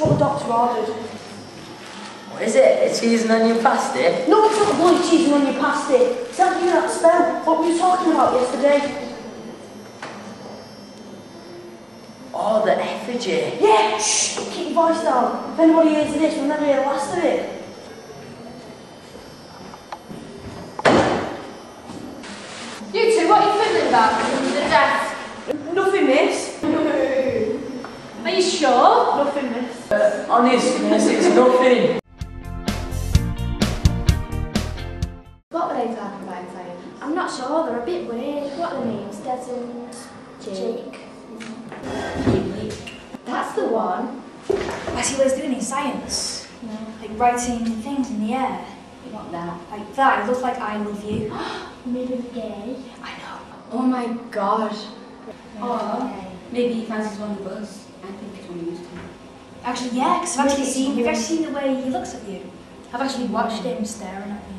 ordered. What is it? A cheese and onion pasty? No, it's not bloody cheese and onion pasty. It's not you that spell. What were you talking about yesterday. Oh, the effigy. Yeah, shh, keep your voice down. If anybody hears this, we'll never hear the last of it. You two, what are you fiddling about under the desk? Nothing, miss. Are you sure? Nothing, miss. Uh, honest, miss, it's nothing. What were they talking about, Zion? I'm not sure, they're a bit weird. What are the names? Desmond, Jake. That's the one. I see what he's doing in science. Like writing things in the air. Not that. Like that. It looks like I love you. Maybe gay. I know. Oh my god. Or maybe he fancies one of us. I think it's one of you two. Actually, yeah, because I've actually seen. You've actually seen the way he looks at you. I've actually watched him staring at me.